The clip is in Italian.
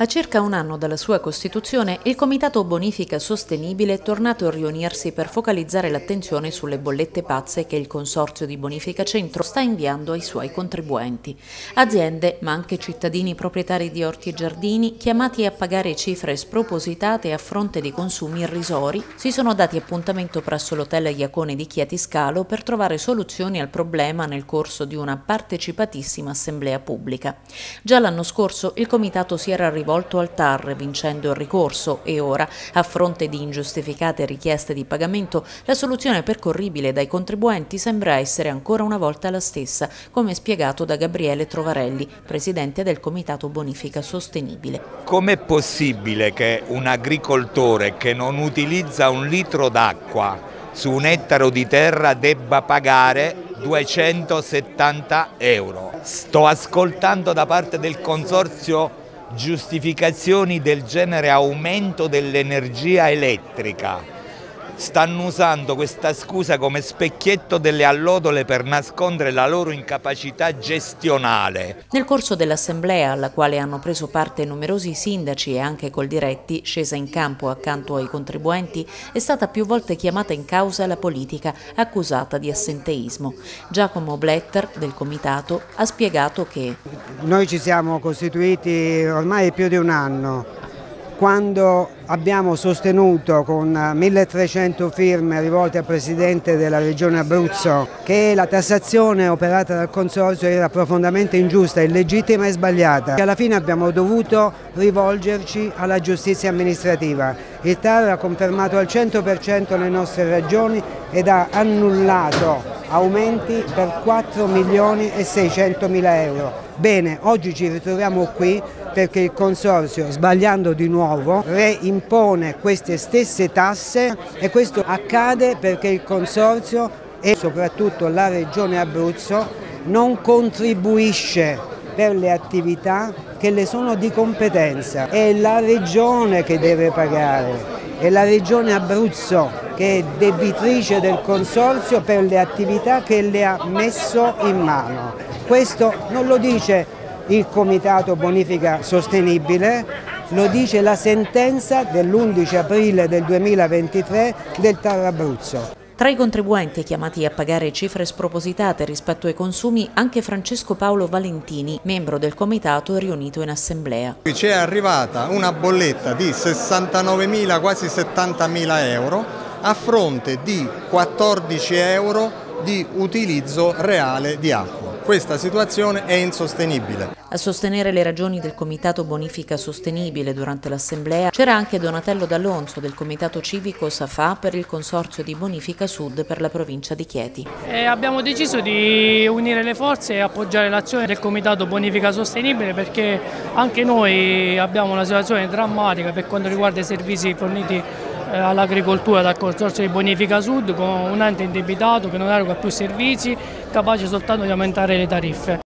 A circa un anno dalla sua costituzione, il Comitato Bonifica Sostenibile è tornato a riunirsi per focalizzare l'attenzione sulle bollette pazze che il Consorzio di Bonifica Centro sta inviando ai suoi contribuenti. Aziende, ma anche cittadini proprietari di orti e giardini, chiamati a pagare cifre spropositate a fronte di consumi irrisori, si sono dati appuntamento presso l'hotel Iacone di Chieti Scalo per trovare soluzioni al problema nel corso di una partecipatissima assemblea pubblica. Già l'anno scorso il Comitato si era arrivato rivolto al TAR vincendo il ricorso e ora, a fronte di ingiustificate richieste di pagamento, la soluzione percorribile dai contribuenti sembra essere ancora una volta la stessa, come spiegato da Gabriele Trovarelli, presidente del Comitato Bonifica Sostenibile. Com'è possibile che un agricoltore che non utilizza un litro d'acqua su un ettaro di terra debba pagare 270 euro. Sto ascoltando da parte del consorzio giustificazioni del genere aumento dell'energia elettrica stanno usando questa scusa come specchietto delle allodole per nascondere la loro incapacità gestionale. Nel corso dell'assemblea, alla quale hanno preso parte numerosi sindaci e anche Coldiretti, scesa in campo accanto ai contribuenti, è stata più volte chiamata in causa la politica, accusata di assenteismo. Giacomo Bletter, del comitato, ha spiegato che noi ci siamo costituiti ormai più di un anno quando abbiamo sostenuto con 1300 firme rivolte al Presidente della Regione Abruzzo che la tassazione operata dal Consorzio era profondamente ingiusta, illegittima e sbagliata. Alla fine abbiamo dovuto rivolgerci alla giustizia amministrativa. Il TAR ha confermato al 100% le nostre ragioni ed ha annullato aumenti per 4 milioni e 600 mila euro. Bene, oggi ci ritroviamo qui perché il Consorzio, sbagliando di nuovo, reimpone queste stesse tasse e questo accade perché il Consorzio e soprattutto la Regione Abruzzo non contribuisce per le attività che le sono di competenza. È la Regione che deve pagare, è la Regione Abruzzo che è debitrice del Consorzio per le attività che le ha messo in mano. Questo non lo dice il Comitato Bonifica Sostenibile, lo dice la sentenza dell'11 aprile del 2023 del TAR Abruzzo. Tra i contribuenti chiamati a pagare cifre spropositate rispetto ai consumi anche Francesco Paolo Valentini, membro del comitato riunito in assemblea. Ci è arrivata una bolletta di 69.000, quasi 70.000 euro a fronte di 14 euro di utilizzo reale di acqua. Questa situazione è insostenibile. A sostenere le ragioni del Comitato Bonifica Sostenibile durante l'Assemblea c'era anche Donatello D'Alonso del Comitato Civico Safà per il Consorzio di Bonifica Sud per la provincia di Chieti. E abbiamo deciso di unire le forze e appoggiare l'azione del Comitato Bonifica Sostenibile perché anche noi abbiamo una situazione drammatica per quanto riguarda i servizi forniti all'agricoltura dal Consorzio di Bonifica Sud con un ente indebitato che non eroga più servizi, capace soltanto di aumentare le tariffe.